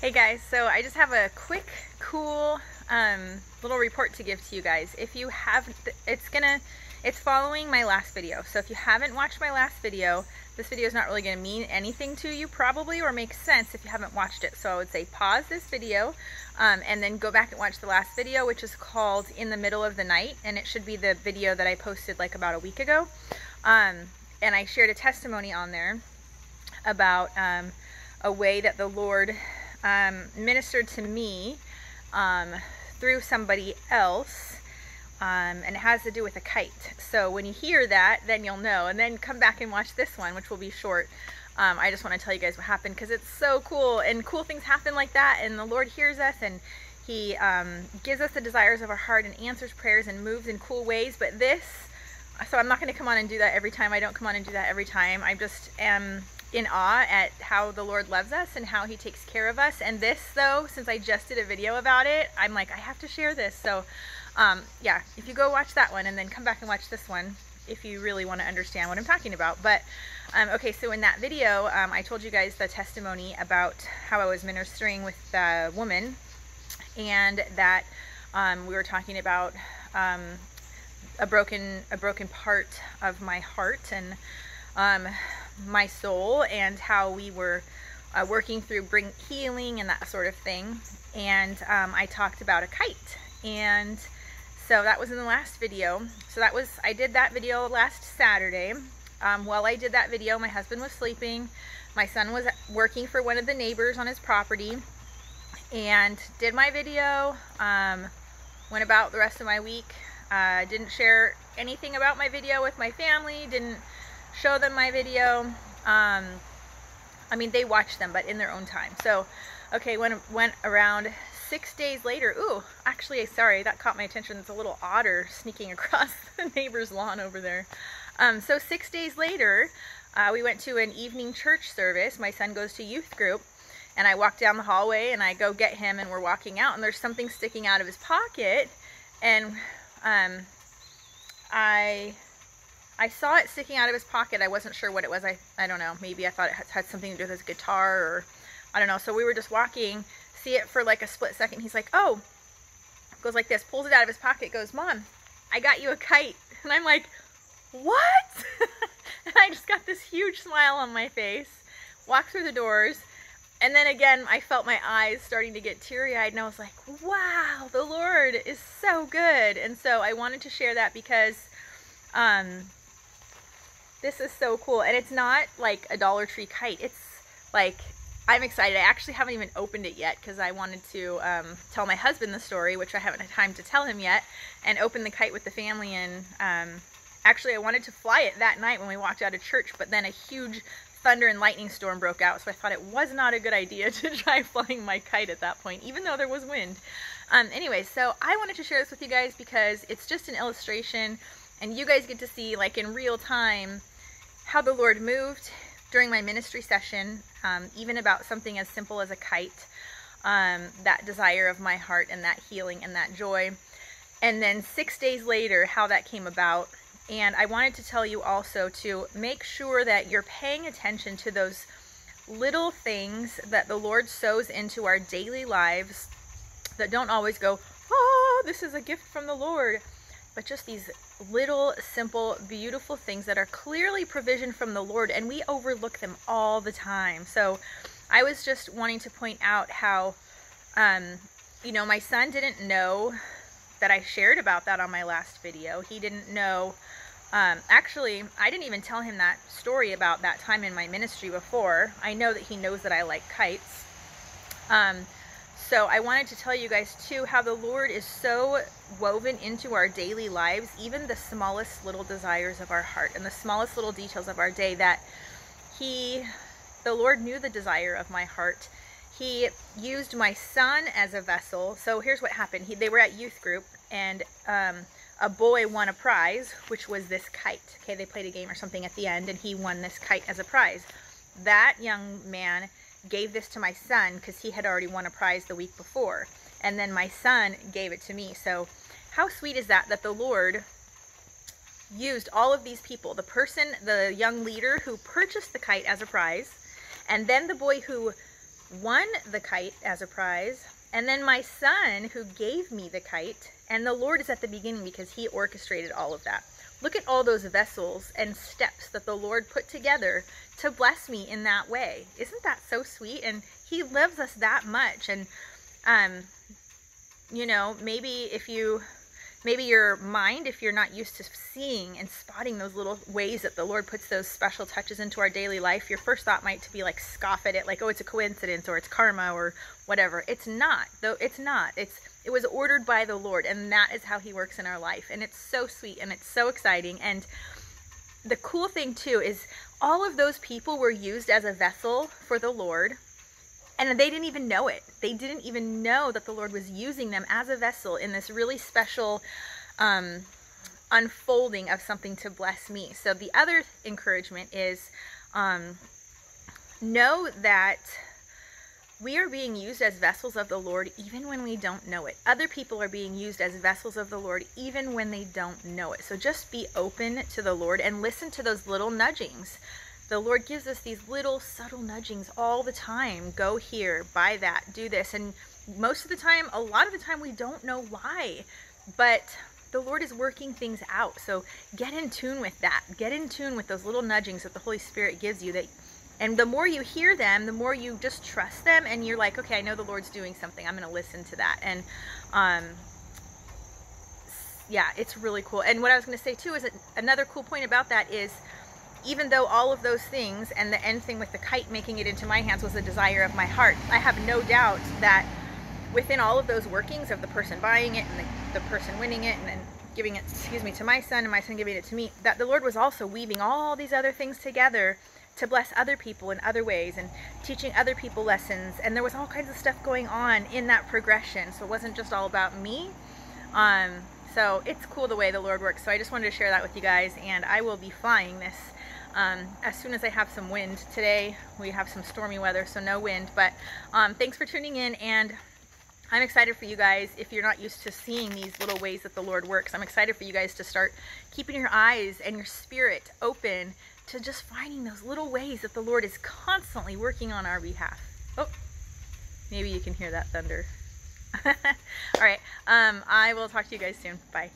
Hey guys, so I just have a quick, cool um, little report to give to you guys. If you have, it's gonna, it's following my last video. So if you haven't watched my last video, this video is not really gonna mean anything to you probably or make sense if you haven't watched it. So I would say pause this video um, and then go back and watch the last video, which is called In the Middle of the Night. And it should be the video that I posted like about a week ago. Um, and I shared a testimony on there about um, a way that the Lord um, ministered to me um, through somebody else. Um, and it has to do with a kite. So when you hear that, then you'll know. And then come back and watch this one, which will be short. Um, I just want to tell you guys what happened because it's so cool. And cool things happen like that. And the Lord hears us and He um, gives us the desires of our heart and answers prayers and moves in cool ways. But this, so I'm not going to come on and do that every time. I don't come on and do that every time. I just am in awe at how the Lord loves us and how he takes care of us. And this though, since I just did a video about it, I'm like, I have to share this. So um, yeah, if you go watch that one and then come back and watch this one, if you really want to understand what I'm talking about. But um, okay, so in that video, um, I told you guys the testimony about how I was ministering with the woman and that um, we were talking about um, a broken a broken part of my heart and um, my soul and how we were uh, working through bring healing and that sort of thing. And um, I talked about a kite. And so that was in the last video. So that was, I did that video last Saturday. Um, while I did that video, my husband was sleeping. My son was working for one of the neighbors on his property and did my video. Um, went about the rest of my week. Uh, didn't share anything about my video with my family. Didn't show them my video. Um, I mean, they watch them, but in their own time. So, okay, when went around six days later, ooh, actually, sorry, that caught my attention. It's a little otter sneaking across the neighbor's lawn over there. Um, so six days later, uh, we went to an evening church service. My son goes to youth group, and I walk down the hallway, and I go get him, and we're walking out, and there's something sticking out of his pocket, and um, I I saw it sticking out of his pocket. I wasn't sure what it was. I, I don't know. Maybe I thought it had something to do with his guitar or I don't know. So we were just walking, see it for like a split second. He's like, oh, goes like this, pulls it out of his pocket, goes, Mom, I got you a kite. And I'm like, what? and I just got this huge smile on my face, walked through the doors. And then again, I felt my eyes starting to get teary eyed, and I was like, wow, the Lord is so good. And so I wanted to share that because um, this is so cool. And it's not like a Dollar Tree kite. It's like, I'm excited. I actually haven't even opened it yet because I wanted to um, tell my husband the story, which I haven't had time to tell him yet, and open the kite with the family. And um, actually, I wanted to fly it that night when we walked out of church, but then a huge thunder and lightning storm broke out, so I thought it was not a good idea to try flying my kite at that point, even though there was wind. Um, anyway, so I wanted to share this with you guys because it's just an illustration and you guys get to see like in real time how the Lord moved during my ministry session, um, even about something as simple as a kite, um, that desire of my heart and that healing and that joy. And then six days later, how that came about. And I wanted to tell you also to make sure that you're paying attention to those little things that the Lord sows into our daily lives that don't always go, oh, this is a gift from the Lord but just these little, simple, beautiful things that are clearly provision from the Lord, and we overlook them all the time. So I was just wanting to point out how, um, you know, my son didn't know that I shared about that on my last video. He didn't know. Um, actually, I didn't even tell him that story about that time in my ministry before. I know that he knows that I like kites. Um, so I wanted to tell you guys too how the Lord is so woven into our daily lives, even the smallest little desires of our heart and the smallest little details of our day that he the Lord knew the desire of my heart. He used my son as a vessel. So here's what happened. He, they were at youth group and um, a boy won a prize, which was this kite. Okay, they played a game or something at the end and he won this kite as a prize. That young man gave this to my son because he had already won a prize the week before. And then my son gave it to me. So how sweet is that, that the Lord used all of these people, the person, the young leader who purchased the kite as a prize, and then the boy who won the kite as a prize, and then my son who gave me the kite, and the Lord is at the beginning because he orchestrated all of that. Look at all those vessels and steps that the Lord put together to bless me in that way. Isn't that so sweet? And he loves us that much. And, um, you know, maybe if you maybe your mind, if you're not used to seeing and spotting those little ways that the Lord puts those special touches into our daily life, your first thought might to be like scoff at it, like, oh, it's a coincidence or it's karma or whatever. It's not, though. It's not. It's it was ordered by the Lord, and that is how He works in our life, and it's so sweet and it's so exciting. And the cool thing too is all of those people were used as a vessel for the Lord and they didn't even know it. They didn't even know that the Lord was using them as a vessel in this really special um, unfolding of something to bless me. So the other encouragement is um, know that we are being used as vessels of the Lord even when we don't know it. Other people are being used as vessels of the Lord even when they don't know it. So just be open to the Lord and listen to those little nudgings the Lord gives us these little subtle nudgings all the time. Go here, buy that, do this. And most of the time, a lot of the time, we don't know why. But the Lord is working things out. So get in tune with that. Get in tune with those little nudgings that the Holy Spirit gives you that and the more you hear them, the more you just trust them and you're like, okay, I know the Lord's doing something. I'm going to listen to that. And um yeah, it's really cool. And what I was going to say too is another cool point about that is even though all of those things and the end thing with the kite making it into my hands was a desire of my heart, I have no doubt that within all of those workings of the person buying it and the, the person winning it and then giving it, excuse me, to my son and my son giving it to me, that the Lord was also weaving all these other things together to bless other people in other ways and teaching other people lessons. And there was all kinds of stuff going on in that progression. So it wasn't just all about me. Um, so it's cool the way the Lord works. So I just wanted to share that with you guys. And I will be flying this um, as soon as I have some wind. Today we have some stormy weather, so no wind. But um, thanks for tuning in, and I'm excited for you guys. If you're not used to seeing these little ways that the Lord works, I'm excited for you guys to start keeping your eyes and your spirit open to just finding those little ways that the Lord is constantly working on our behalf. Oh, maybe you can hear that thunder. All right, um, I will talk to you guys soon. Bye.